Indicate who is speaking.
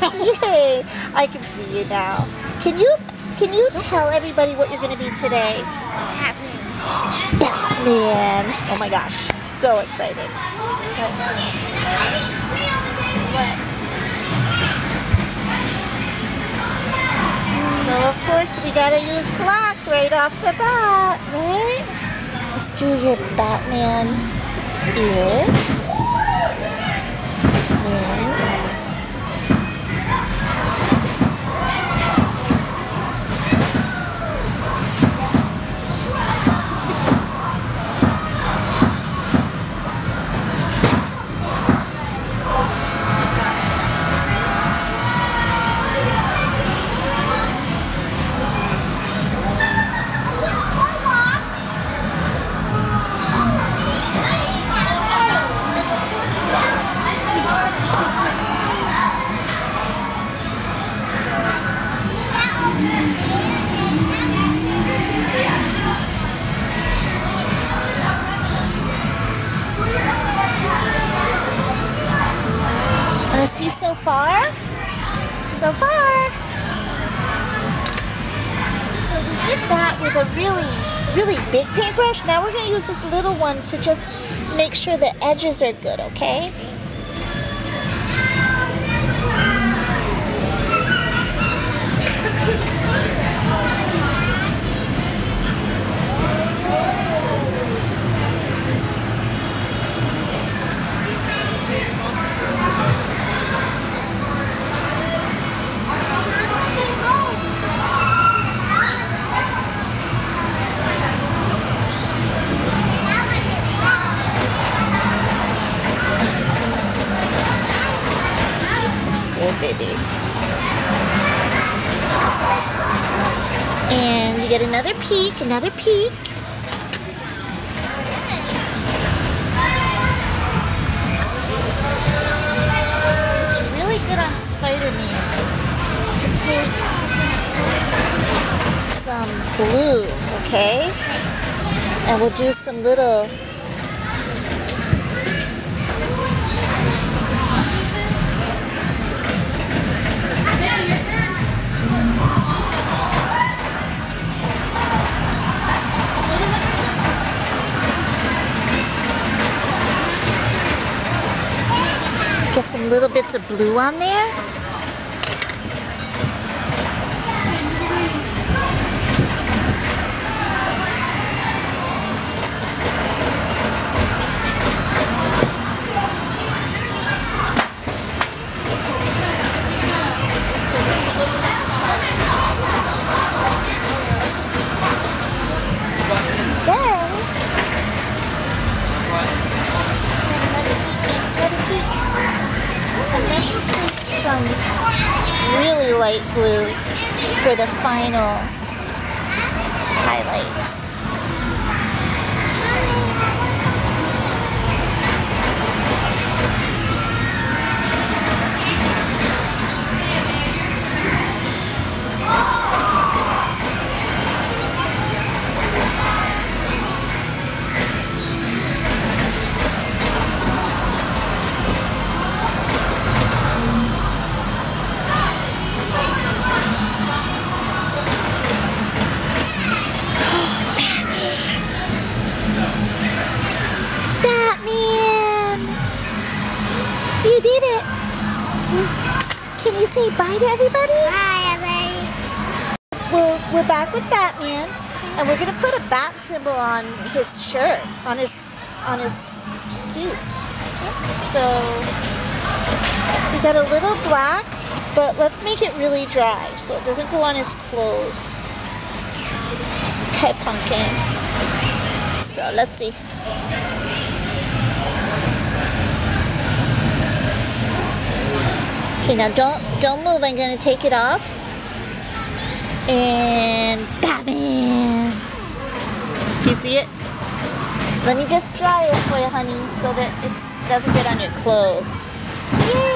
Speaker 1: Yay! I can see you now. Can you can you tell everybody what you're going to be today? Batman. Batman. Oh my gosh, so excited. Let's. So of course we gotta use black right off the bat, right? Let's do your Batman ears. See so far? So far. So we did that with a really, really big paintbrush. Now we're gonna use this little one to just make sure the edges are good, okay? That's baby. And you get another peek, another peek. It's really good on Spider-Man to take some blue, okay? And we'll do some little Get some little bits of blue on there. Really light blue for the final highlights. Say bye to everybody?
Speaker 2: Bye, everybody.
Speaker 1: Well, we're back with Batman, and we're gonna put a bat symbol on his shirt, on his on his suit. So we got a little black, but let's make it really dry so it doesn't go on his clothes. Okay, pumpkin. So let's see. Okay, now don't don't move. I'm gonna take it off. And Batman. Can you see it? Let me just dry it for you, honey, so that it doesn't get on your clothes. Yay!